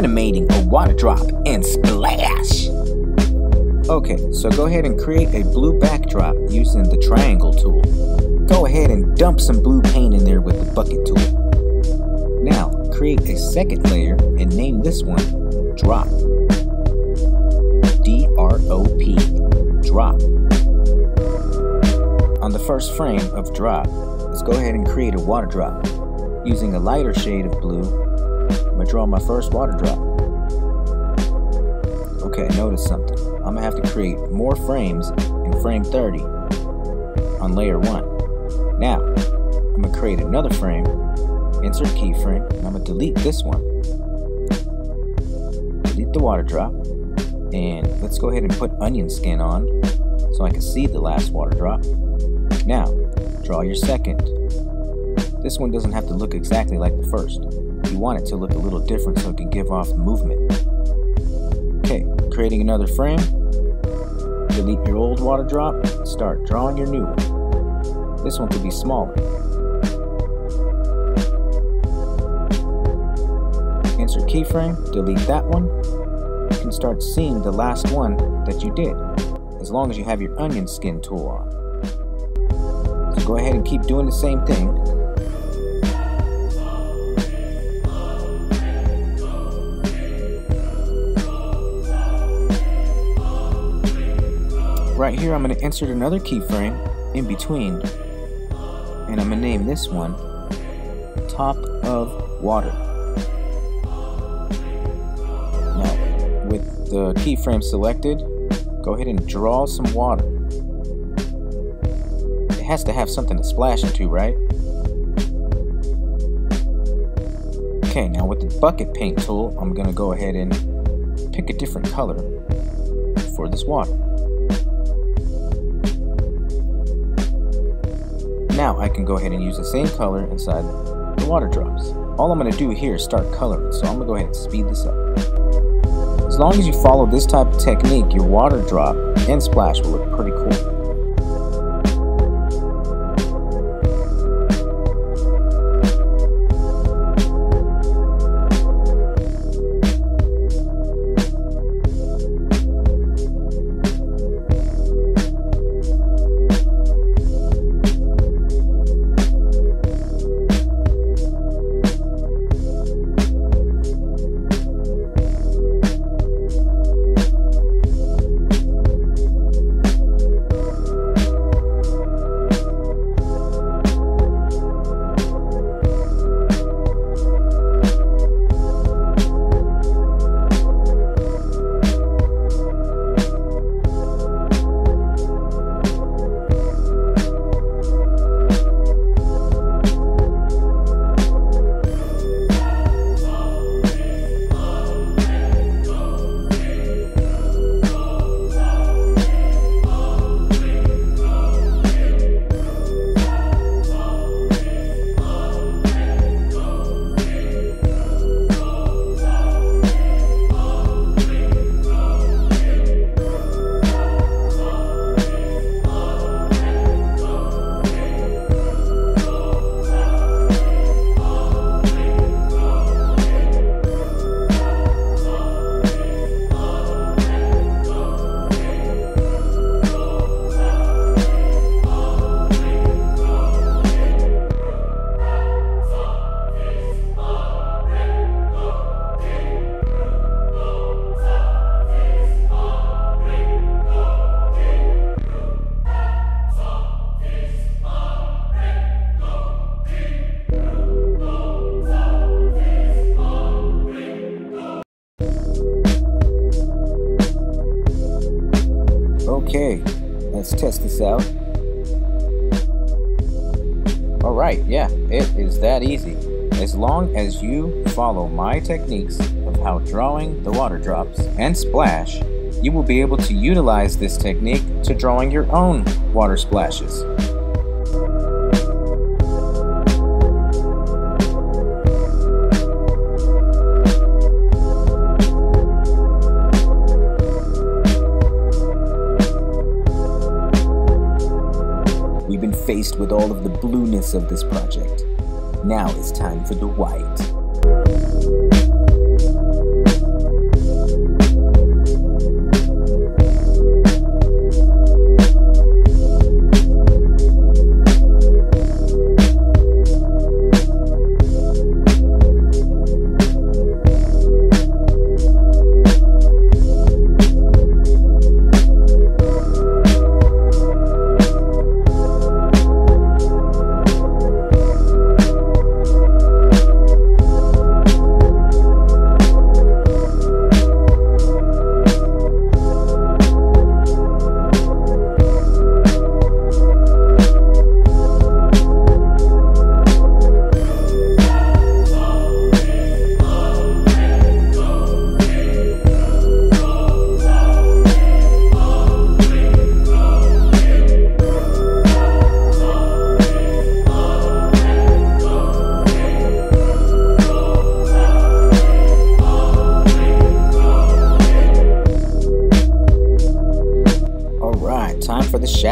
animating a water drop and splash. Okay, so go ahead and create a blue backdrop using the triangle tool. Go ahead and dump some blue paint in there with the bucket tool. Now, create a second layer and name this one Drop. D-R-O-P, Drop. On the first frame of Drop, let's go ahead and create a water drop. Using a lighter shade of blue, I'm to draw my first water drop. Okay, notice something. I'm to have to create more frames in frame 30 on layer 1. Now, I'm to create another frame, insert keyframe, and I'm to delete this one. Delete the water drop, and let's go ahead and put onion skin on so I can see the last water drop. Now, draw your second. This one doesn't have to look exactly like the first. You want it to look a little different so it can give off movement. Okay, creating another frame. Delete your old water drop. Start drawing your new one. This one could be smaller. Insert keyframe, delete that one. You can start seeing the last one that you did, as long as you have your onion skin tool on. So go ahead and keep doing the same thing. Right here, I'm going to insert another keyframe in between, and I'm going to name this one Top of Water. Now, with the keyframe selected, go ahead and draw some water It has to have something to splash into, right? Okay, now with the bucket paint tool, I'm gonna go ahead and pick a different color for this water. Now I can go ahead and use the same color inside the water drops. All I'm gonna do here is start coloring, so I'm gonna go ahead and speed this up. As long as you follow this type of technique, your water drop and splash will look pretty cool. Test this out. Alright, yeah, it is that easy. As long as you follow my techniques of how drawing the water drops and splash, you will be able to utilize this technique to drawing your own water splashes. Faced with all of the blueness of this project. Now it's time for the white.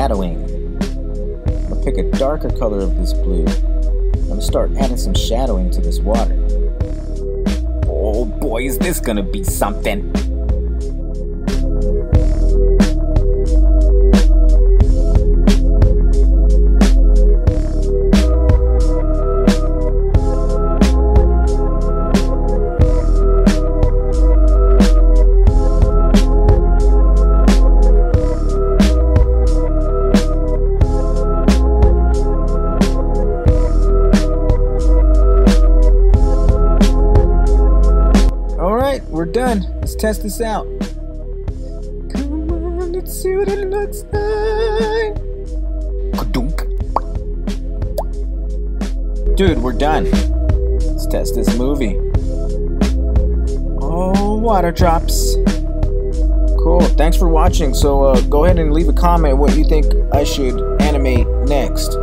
Shadowing. I'm gonna pick a darker color of this blue. I'm gonna start adding some shadowing to this water. Oh boy, is this gonna be something! Test this out. Come on, let's see what it looks like. Dude, we're done. Let's test this movie. Oh, water drops. Cool. Thanks for watching. So uh, go ahead and leave a comment what you think I should animate next.